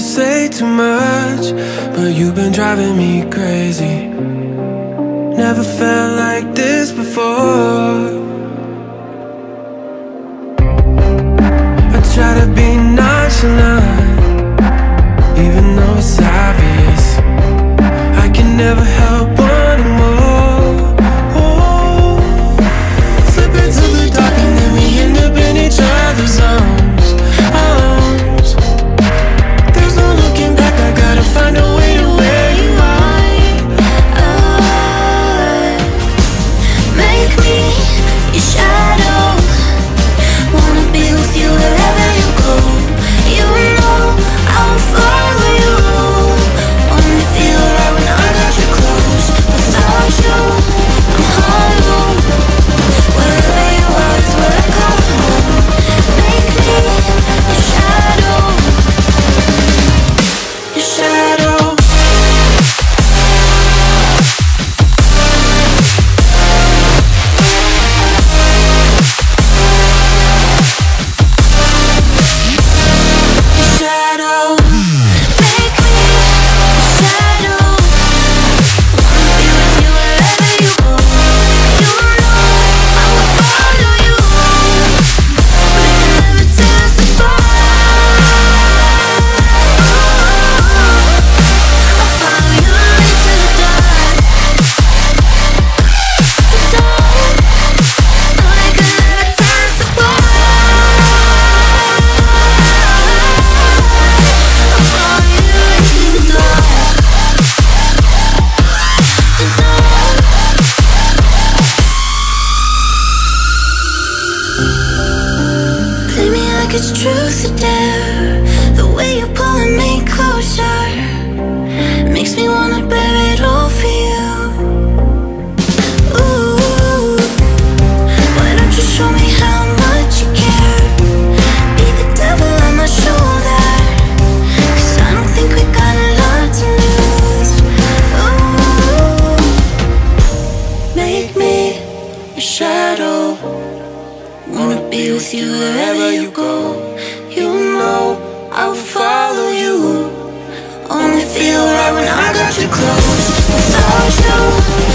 to say too much, but you've been driving me crazy. Never felt like this before. I try to be nonchalant, even though it's obvious. I can never help it's truth or dare. The way you're pulling me closer makes me wanna bear it all for you. Ooh, why don't you show me how much you care? Be the devil on my shoulder. 'Cause I don't think we got a lot to lose. Ooh, make me shadow. Be with you wherever you go. You know I'll follow you. Only feel right when I got you close. Without you,